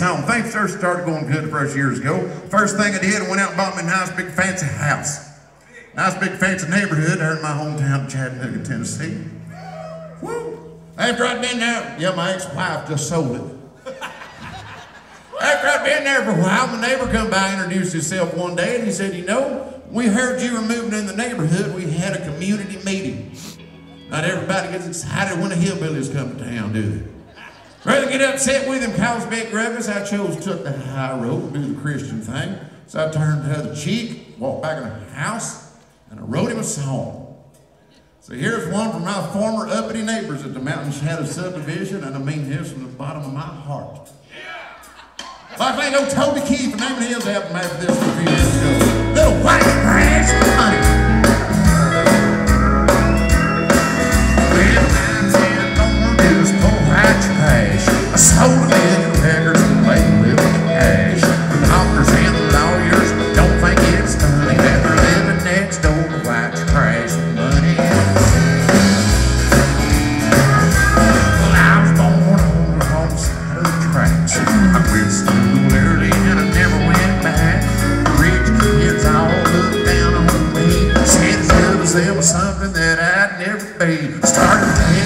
song. Things started going good the first years ago. First thing I did, I went out and bought me a nice big fancy house. Nice big fancy neighborhood there in my hometown of Chattanooga, Tennessee. Woo! After I'd been there, yeah, my ex-wife just sold it. After I'd been there for a while, my neighbor come by, introduced himself one day, and he said, you know, we heard you were moving in the neighborhood. We had a community meeting. Not everybody gets excited when the hillbillies come to town, do they? Rather get upset with him, cause big ruckus, I chose to took the high road, do the Christian thing. So I turned the other cheek, walked back in the house, and I wrote him a song. So here's one from my former uppity neighbors at the Mountain Shadow subdivision, and I mean this from the bottom of my heart. Like they know Toby Keith, the name of his album after this a few years ago. Something that I'd never be. Started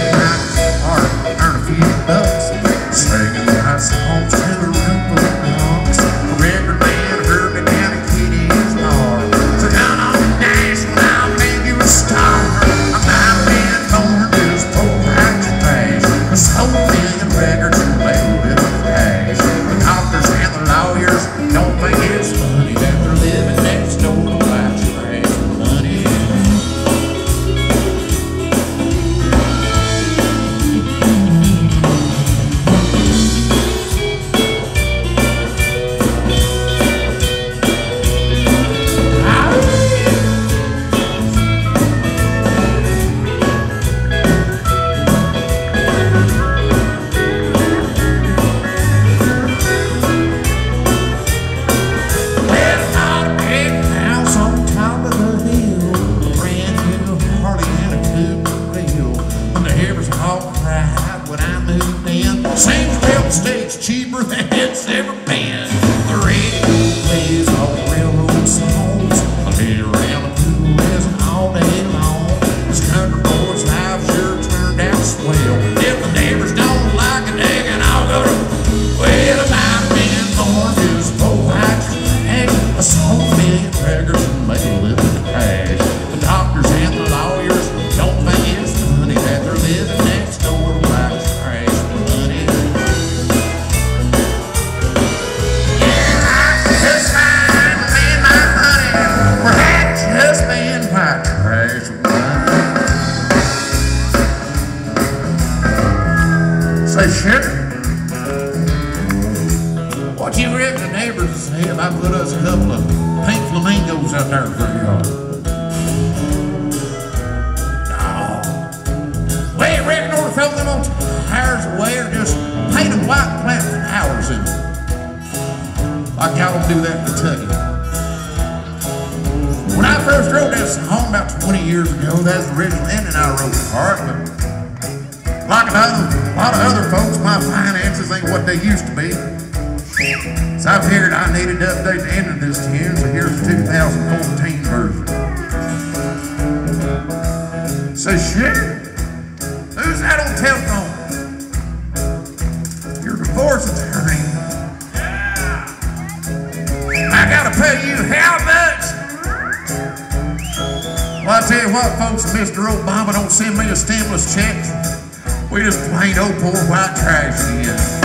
cheaper than it's ever been. Say shit. What you reckon the neighbors would say if I put us a couple of pink flamingos out there for y'all? No. Them away or just white flowers in? Like y'all do that in Kentucky. When I first wrote that song about 20 years ago, that's the original ending I wrote for it, like a lot, of, a lot of other folks, my finances ain't what they used to be. So I figured I needed to update the end of this tune, so here's the 2014 version. So shit, who's that on telephone? Your divorce attorney. I gotta pay you how much? Well, I tell you what, folks, Mr. Obama don't send me a stimulus check, we just plain old poor white trash again.